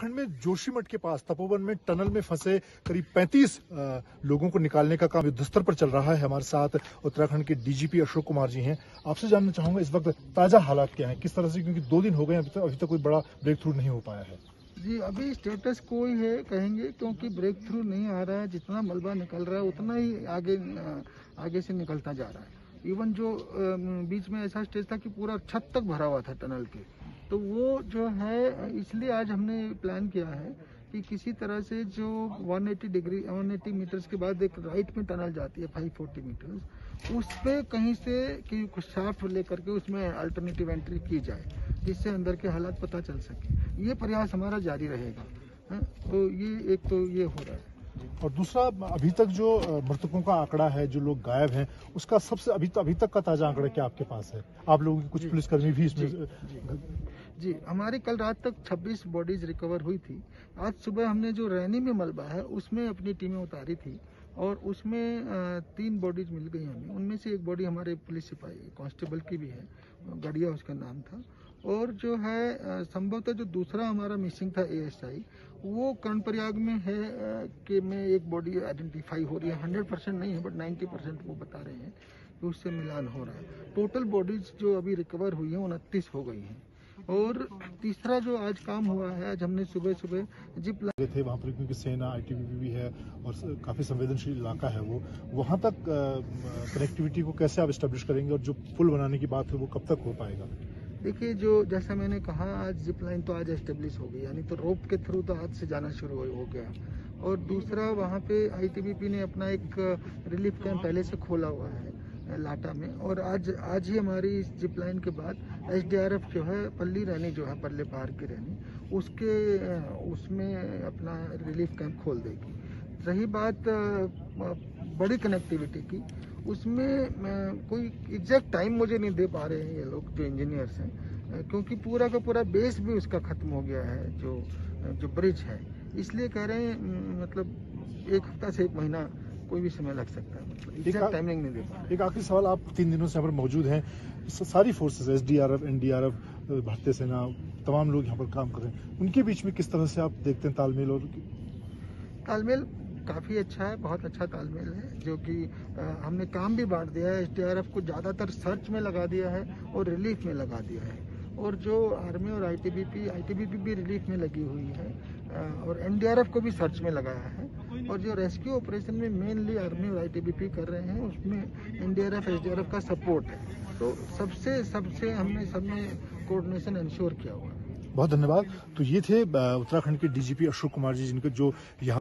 उत्तराखंड में जोशीमठ के पास, तपोवन में टनल में फंसे करीब 35 लोगों को निकालने का काम युद्ध स्तर पर चल रहा है। हमारे साथ उत्तराखंड के डीजीपी अशोक कुमार जी हैं। आपसे जानना चाहूँगा, इस वक्त ताज़ा हालात क्या है? किस तरह से? क्योंकि दो दिन हो गए अभी तक अभी तक कोई बड़ा ब्रेक थ्रू नहीं हो पाया है। जी, अभी स्टेटस कोई है कहेंगे, क्योंकि ब्रेक थ्रू नहीं आ रहा है। जितना मलबा निकल रहा है, उतना ही आगे आगे से निकलता जा रहा है। इवन जो बीच में ऐसा स्टेज था कि पूरा छत तक भरा हुआ था टनल के। तो वो जो है, इसलिए आज हमने प्लान किया है कि किसी तरह से जो 180 डिग्री 180 मीटर्स के बाद एक राइट में टनल जाती है 540 मीटर्स उस पर कहीं से कि कुछ शाफ्ट लेकर के उसमें अल्टरनेटिव एंट्री की जाए, जिससे अंदर के हालात पता चल सके ये प्रयास हमारा जारी रहेगा है? तो ये एक तो ये हो रहा है और दूसरा अभी तक जो मृतकों का आंकड़ा है जो लोग गायब हैं उसका सबसे अभी अभी तक का ताज़ा आंकड़ा क्या आपके पास है? आप लोगों की कुछ पुलिसकर्मी भी इसमें जी, हमारी कल रात तक 26 बॉडीज रिकवर हुई थी। आज सुबह हमने जो रैनी में मलबा है उसमें अपनी टीमें उतारी थी और उसमें तीन बॉडीज मिल गई हमें। उनमें से एक बॉडी हमारे पुलिस सिपाही कांस्टेबल की भी है। गड़िया उसका नाम था। और जो है संभवतः जो दूसरा हमारा मिसिंग था एएसआई वो कर्ण प्रयाग में है कि में एक बॉडी आइडेंटिफाई हो रही है। हंड्रेड परसेंट नहीं है बट नाइन्टी परसेंट वो बता रहे हैं कि उससे मिलान हो रहा है। टोटल बॉडीज जो अभी रिकवर हुई हैं उनतीस हो गई हैं। और तीसरा जो आज काम हुआ है, आज हमने सुबह सुबह जिप लगे थे, वहाँ पर क्योंकि सेना आईटीबीपी भी है और काफ़ी संवेदनशील इलाका है वो। वहाँ तक कनेक्टिविटी को कैसे आप स्टेब्लिश करेंगे और जो पुल बनाने की बात है, वो कब तक हो पाएगा? देखिए जो जैसा मैंने कहा आज जिप लाइन तो आज एस्टेब्लिश हो गई यानी तो रोप के थ्रू तो आज से जाना शुरू हो गया। और दूसरा वहाँ पे आईटीबीपी ने अपना एक रिलीफ कैंप पहले से खोला हुआ है लाटा में। और आज आज ही हमारी इस जिप लाइन के बाद एसडीआरएफ जो है पल्ली रहनी जो है पल्ले पार की रहनी उसके उसमें अपना रिलीफ कैंप खोल देगी। रही बात बड़ी कनेक्टिविटी की उसमें कोई एग्जैक्ट टाइम मुझे नहीं दे पा रहे हैं ये लोग जो इंजीनियर्स हैं क्योंकि पूरा का पूरा बेस भी उसका ख़त्म हो गया है जो जो ब्रिज है। इसलिए कह रहे हैं मतलब एक हफ़्ता से एक महीना कोई भी समय लग सकता है। मतलब एग्जैक्ट टाइमिंग नहीं दे पा एक आखिरी सवाल आप तीन दिनों से यहाँ पर मौजूद हैं। सारी forces S D R F N D R F भारतीय सेना तमाम लोग यहाँ पर काम कर रहे हैं। उनके बीच में किस तरह से आप देखते हैं तालमेल और तालमेल काफ़ी अच्छा है, बहुत अच्छा तालमेल है, जो कि हमने काम भी बांट दिया है एसडीआरएफ को ज़्यादातर सर्च में लगा दिया है और रिलीफ में लगा दिया है। और जो आर्मी और आईटीबीपी आईटीबीपी भी रिलीफ में लगी हुई है और एनडीआरएफ को भी सर्च में लगाया है। और जो रेस्क्यू ऑपरेशन में मेनली आर्मी और आईटीबीपी कर रहे हैं, उसमें एनडीआरएफ, एसडीआरएफ का सपोर्ट है। तो सबसे सबसे हमने, सबने कोऑर्डिनेशन इंश्योर किया हुआ है। बहुत धन्यवाद। तो ये थे उत्तराखंड के डीजीपी अशोक कुमार जी, जिनके जो यहाँ